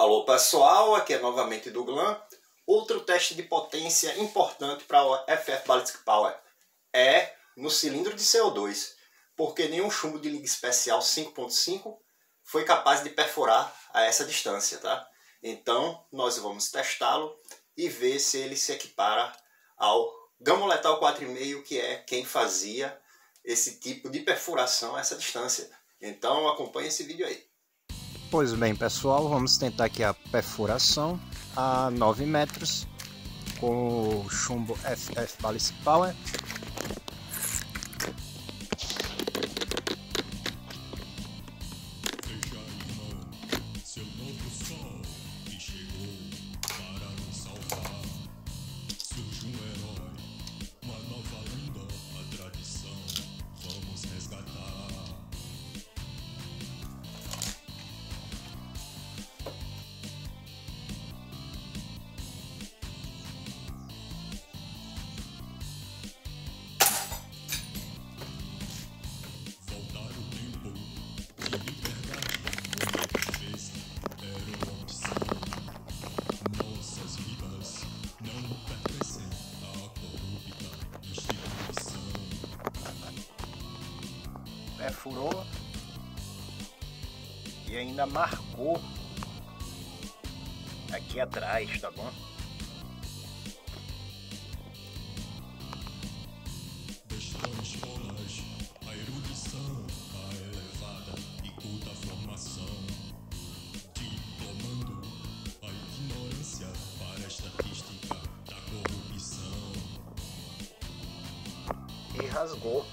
Alô pessoal, aqui é novamente Douglas. Outro teste de potência importante para o FF Ballistic Power é no cilindro de CO2, porque nenhum chumbo de liga especial 5.5 foi capaz de perfurar a essa distância, tá? Então nós vamos testá-lo e ver se ele se equipara ao Gamo Letal 4,5, que é quem fazia esse tipo de perfuração a essa distância. Então acompanhe esse vídeo aí. Pois bem, pessoal, vamos tentar aqui a perfuração a 9 metros com o chumbo FF Ballistic Power perfurou e ainda marcou aqui atrás, tá bom? a erudição, a elevada e culta formação, diplomando a ignorância para a estatística da corrupção. E rasgou.